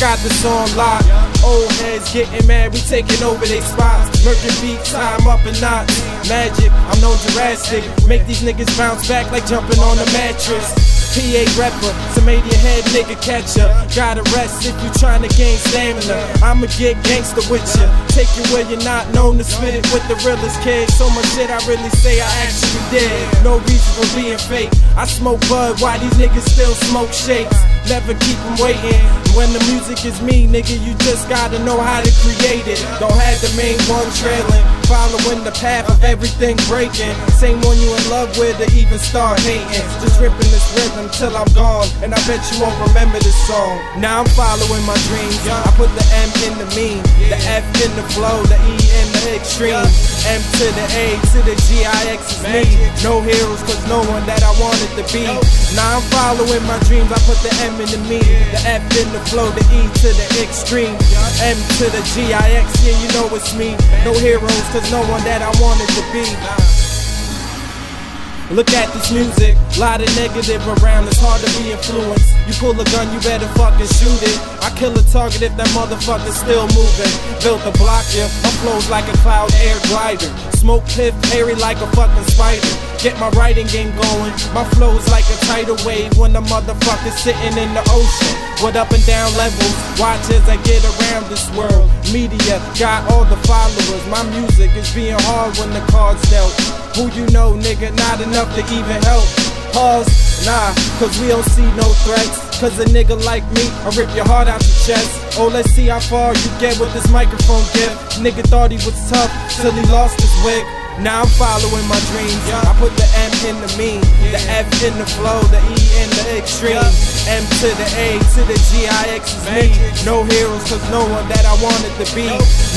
got this song locked. Old heads getting mad, we taking over they spots. Murking beat time up and knots. MaGix, I'm no Jurassic. Make these niggas bounce back like jumping on a mattress. PA rapper, your head nigga catcher. Gotta rest if you tryna gain stamina. I'ma get gangster with ya. Take you where you're not known to spit it with the realest kids. So much shit I really say I actually did. No reason for being fake. I smoke bud, why these niggas still smoke shakes? Never keep them waiting. When the music is me, nigga, you just gotta know how to create it. Don't have the main one trailing. Following the path of everything breaking. Same one you in love with to even start hating. Just ripping this rhythm till I'm gone. And I bet you won't remember this song. Now I'm following my dreams. I put the M in the mean, the F in the flow, the E in the extreme. M to the A to the G I X is me. No heroes, cause no one that I wanted to be. Now I'm following my dreams. I put the M in the mean, the F in the flow, the E to the extreme. M to the G I X, yeah, you know it's me. No heroes, cause no one that I wanted to be. Look at this music, lot of negative around, it's hard to be influenced. You pull a gun, you better fucking shoot it. I kill a target if that motherfucker's still moving. Built a block, yeah, my flow's like a cloud air glider. Smoke piff, hairy like a fucking spider. Get my writing game going, my flow's like a tidal wave when the motherfucker's sitting in the ocean. With up and down levels, watch as I get around this world. Media got all the followers, my music is being hard when the cards dealt. Who you know, nigga, not enough to even help. Pause, nah, cause we don't see no threats. Cause a nigga like me, I rip your heart out your chest. Oh, let's see how far you get with this microphone gift. Nigga thought he was tough till he lost his wig. Now I'm following my dreams. I put the M in the mean, the F in the flow, the E in the extreme. M to the A to the G I X is me. No heroes, cause no one that I wanted to be.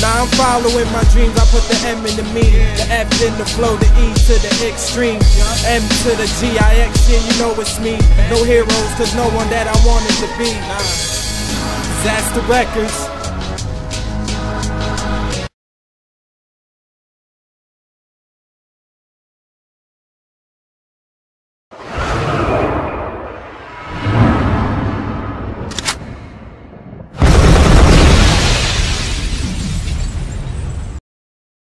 Now I'm following my dreams. I put the M in the mean, the F in the flow, the E to the extreme. M to the G I X, yeah, you know it's me. No heroes, cause no one that I wanted to be. Dizaster Records.